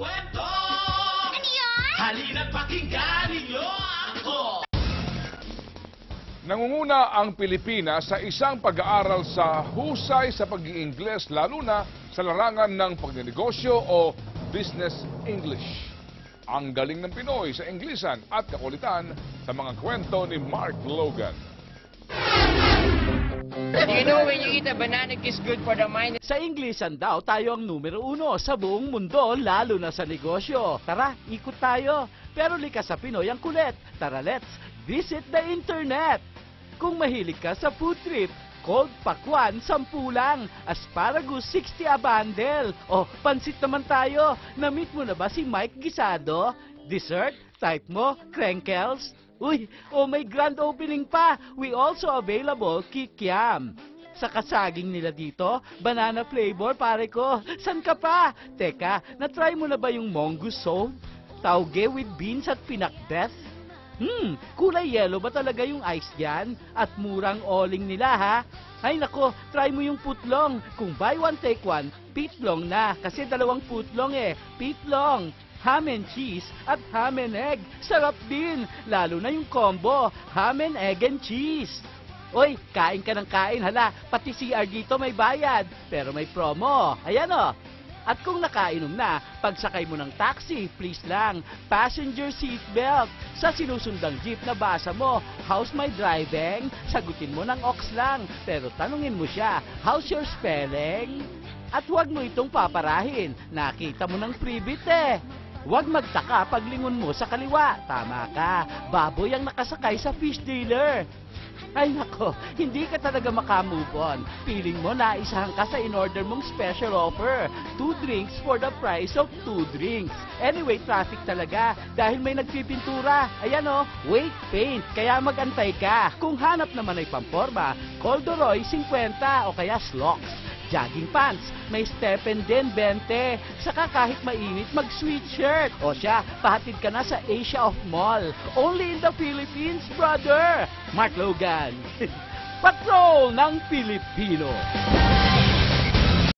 kwento! Ano yun? Halina't pakinggan ninyo ako! Nangunguna ang Pilipinas sa isang pag-aaral sa husay sa pag-iingles lalo na sa larangan ng pagnenegosyo o business English. Ang galing ng Pinoy sa Inglisan at kakulitan sa mga kwento ni Mark Logan. Do you know when you eat a banana it's good for the mind? Sa Inglesan daw, tayo ang numero uno sa buong mundo, lalo na sa negosyo. Tara, ikot tayo. Pero likas sa Pinoy ang kulit. Tara, let's visit the internet. Kung mahilig ka sa food trip, cold pakwan, 10 lang. Asparagus, 60 a bundle. O, pansit naman tayo. Na-meet mo na ba si Mike Gisado? Dessert? Type mo? Krenkels? Uy, oh may grand opening pa. We also available kikiam. Sa kasaging nila dito, banana flavor pare ko. San ka pa? Teka, na-try mo na ba yung mongoose soup? Tauge with beans at pinakbet? Hmm, kulay yellow ba talaga yung ice diyan? At murang oling nila ha? Ay nako, try mo yung putlong. Kung buy one take one, pitlong na. Kasi dalawang putlong eh. Pitlong. Ham and cheese at ham and egg. Sarap din. Lalo na yung combo. Ham and egg and cheese. Oy, kain ka ng kain hala. Pati CR dito may bayad. Pero may promo. Ayan o. At kung nakainom na, pagsakay mo ng taxi, please lang, passenger seat belt. Sa sinusundang jeep na basa mo, how's my driving? Sagutin mo ng ox lang, pero tanungin mo siya, how's your spelling? At huwag mo itong paparahin, nakita mo ng privit eh. Huwag magtaka pag lingon mo sa kaliwa, tama ka, baboy ang nakasakay sa fish dealer. Ay nako, hindi ka talaga makamove on. Feeling mo na isahan ka sa in-order mong special offer. Two drinks for the price of two drinks. Anyway, traffic talaga dahil may nagpipintura. Ayan o, weight paint, kaya magantay ka. Kung hanap naman ay pamporma, Coldoroy 50 o kaya Slocks. Jogging pants, may stepen din 20. Saka kahit mainit, mag-sweatshirt. O siya, pahatid ka na sa Asia of Mall. Only in the Philippines, brother! Mark Logan. Patrol ng Pilipino.